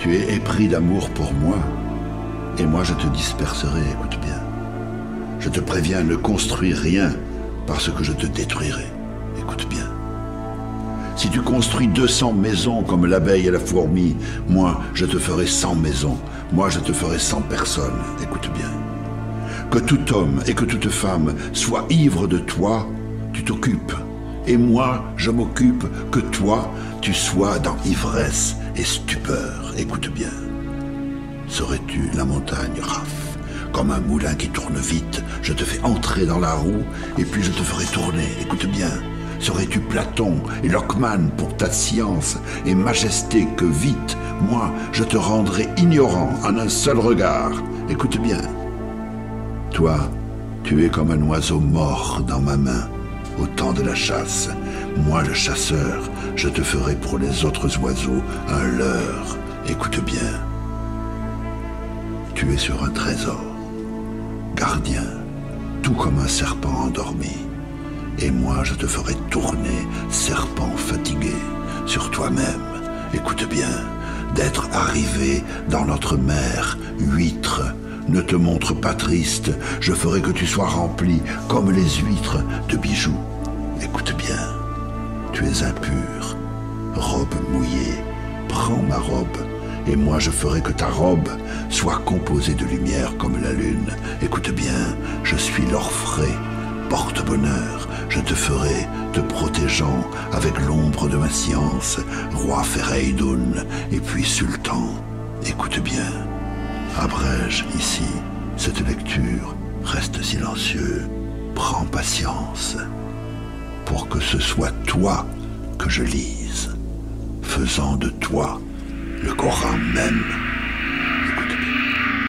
Tu es épris d'amour pour moi, et moi je te disperserai, écoute bien. Je te préviens, ne construis rien parce que je te détruirai. Écoute bien. Si tu construis 200 maisons comme l'abeille et la fourmi, moi je te ferai 100 maisons, moi je te ferai 100 personnes. Écoute bien. Que tout homme et que toute femme soient ivres de toi, tu t'occupes. Et moi, je m'occupe que toi, tu sois dans ivresse et stupeur. Écoute bien. Serais-tu la montagne, Raph? Comme un moulin qui tourne vite, je te fais entrer dans la roue et puis je te ferai tourner. Écoute bien. Serais-tu Platon et Lockman pour ta science et majesté que vite, moi, je te rendrai ignorant en un seul regard. Écoute bien. Toi, tu es comme un oiseau mort dans ma main au temps de la chasse. Moi, le chasseur, je te ferai pour les autres oiseaux un leurre. Écoute bien. Tu es sur un trésor, gardien, tout comme un serpent endormi. Et moi, je te ferai tourner, serpent fatigué, sur toi-même. Écoute bien, d'être arrivé dans notre mer, huître, ne te montre pas triste, je ferai que tu sois rempli, comme les huîtres, de bijoux. Écoute bien, tu es impur, robe mouillée, prends ma robe, et moi je ferai que ta robe soit composée de lumière comme la lune. Écoute bien, je suis l'orfraie, porte-bonheur, je te ferai te protégeant avec l'ombre de ma science, roi Fereidoun, et puis sultan. Écoute bien, Abrège ici cette lecture, reste silencieux, prends patience, pour que ce soit toi que je lise, faisant de toi le Coran même.